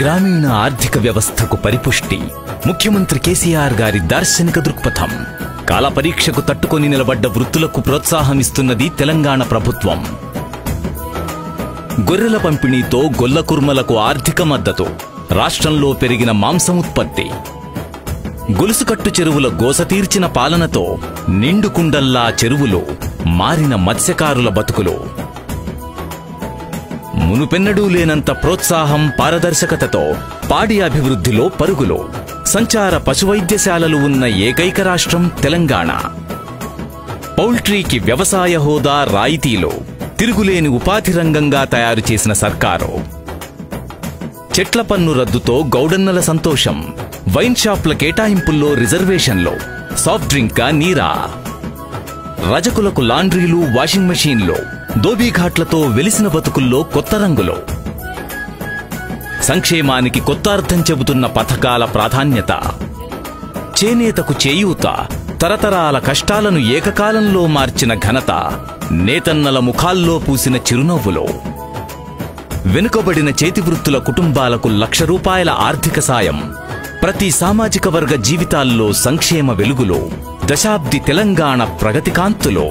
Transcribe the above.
గ్రామీణ ఆర్థిక వ్యవస్థకు పరిపుష్టి. ముఖ్యమంత్రి కేసీఆర్ గారి దార్శనిక దృక్పథం. కాల పరీక్షకు తట్టుకొని నిలబడ్డ వృత్తులకు ప్రోత్సాహమిస్తున్నది తెలంగాణ ప్రభుత్వం. గొర్రెల పంపిణీతో గొల్ల కుర్మలకు ఆర్థిక మద్దతు. రాష్ట్రంలో పెరిగిన మాంసం ఉత్పత్తి గొలుసుకట్టు చెరువుల గోస తీర్చిన పాలనతో నిండుకుండల్లా చెరువులు మారిన మత్స్యకారుల బతుకులు. మునుపెన్నడూ లేనంత ప్రోత్సాహం పారదర్శకతతో పాడి అభివృద్ధిలో పరుగులు. సంచార పశువైద్యశాలలు ఉన్న ఏకైక రాష్ట్రం తెలంగాణ. పౌల్ట్రీకి వ్యవసాయ హోదా రాయితీలో. తిరుగులేని ఉపాధి రంగంగా తయారు చేసిన సర్కారు. చెట్ల పన్ను రద్దుతో గౌడన్నల సంతోషం. వైన్ షాప్ల కేటాయింపుల్లో రిజర్వేషన్లో. సాఫ్ట్ డ్రింక్ నీరా? రజకులకు లాండ్రీలు వాషింగ్ మెషీన్లు దోబీఘాట్లతో వెలిసిన బతుకుల్లో కొత్త రంగులు. సంక్షేమానికి కొత్త అర్థం చెబుతున్న పథకాల ప్రాధాన్యత. చేనేతకు చేయూత తరతరాల కష్టాలను ఏకకాలంలో మార్చిన ఘనత నేతన్నల ముఖాల్లో పూసిన చిరునవ్వులు. వెనుకబడిన చేతివృత్తుల కుటుంబాలకు లక్ష రూపాయల ఆర్థిక సాయం. ప్రతి సామాజిక వర్గ జీవితాల్లో సంక్షేమ వెలుగులో. దశాబ్ది తెలంగాణ ప్రగతికాంతులో